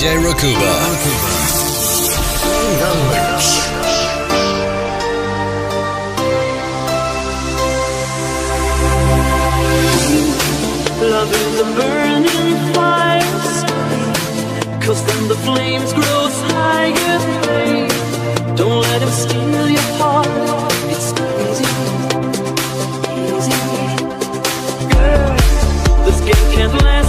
DJ Rakuba. Love is a burning fire Cause then the flames higher. Don't let him steal your heart. It's easy. Easy. Girl, this game can't last.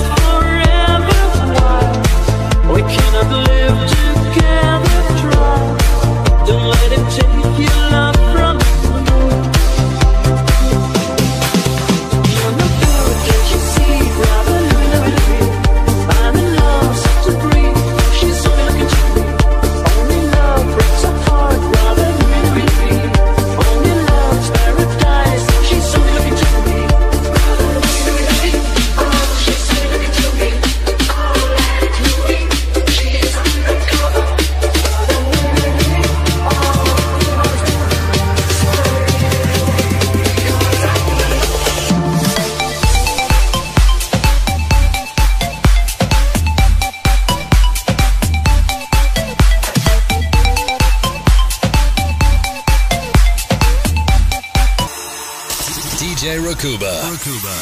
DJ Rakuba. Rakuba.